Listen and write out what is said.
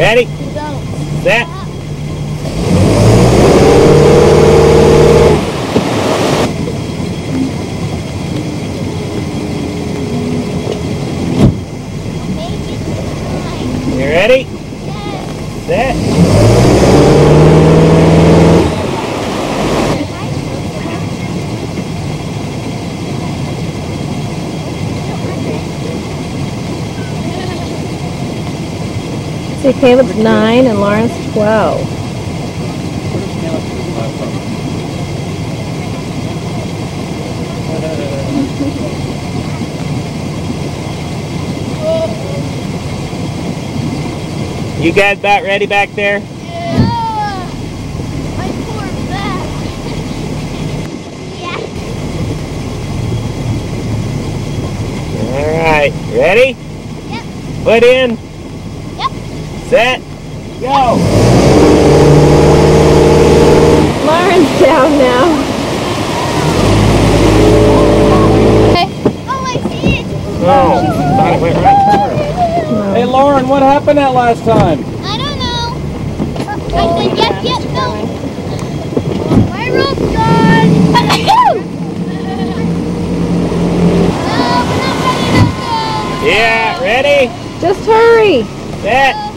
Ready? Go. Set. Make it fine. You ready? Yes. Set. See, Caleb's nine and Lauren's twelve. You guys about ready back there? Yeah. My poor back. yeah. All right. Ready? Yep. Put in. Yep. Set. Go. Lauren's down now. Oh, I see it. Oh, thought it went right through her. Hey Lauren, what happened that last time? I don't know. I said yes, yes, no. My rope's gone. no, we're not ready to go. Yeah, ready? Just hurry. Set.